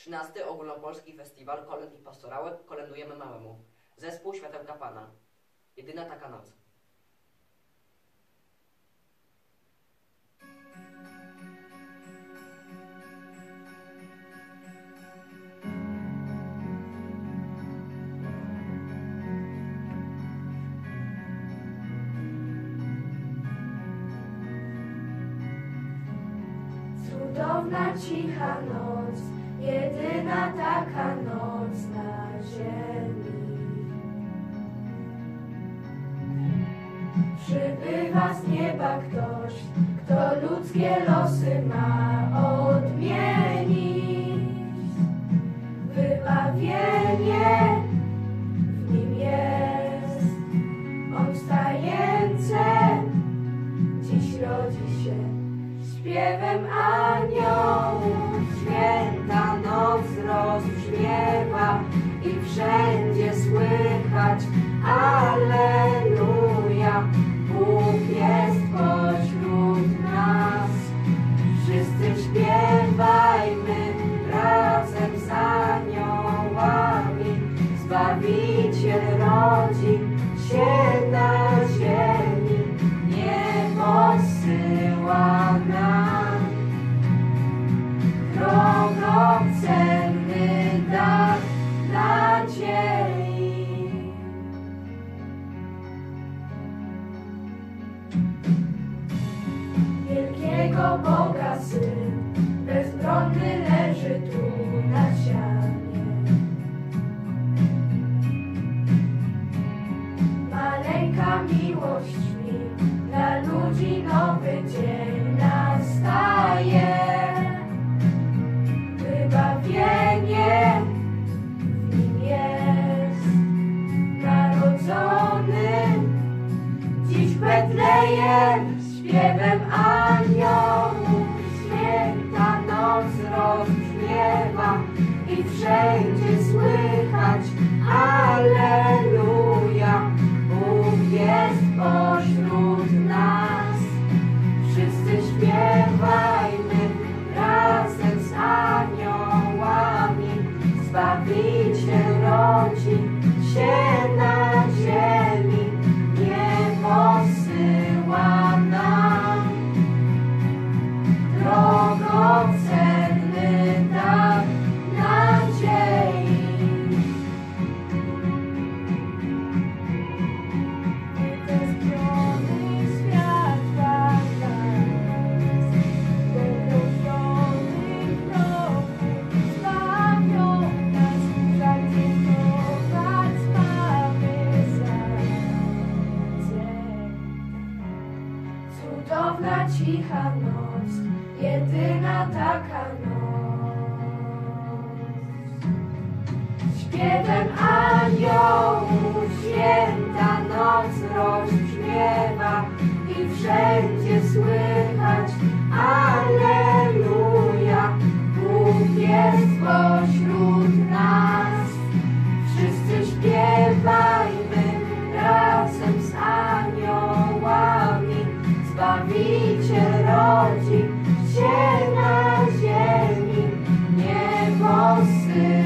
13 Ogólnopolski Festiwal Kolęd i Pastorałek Kolędujemy Małemu. Zespół Światełka Pana. Jedyna taka noc. Cudowna, cicha noc, Przybywa z nieba ktoś, kto ludzkie losy ma odmienić. Wybawienie w nim jest, on w tajemnice dziś rodzi się śpiewem aniołów. Święta noc rozbrzmiewa i wszędzie słychać Alleluja. Wielkiego Boga Syn, Cudowna, cicha noc, jedyna taka noc. Śpiewem aniołów święta noc rozbrzmiewa i wszędzie słychać Alleluja. Bóg jest pośród I'll say.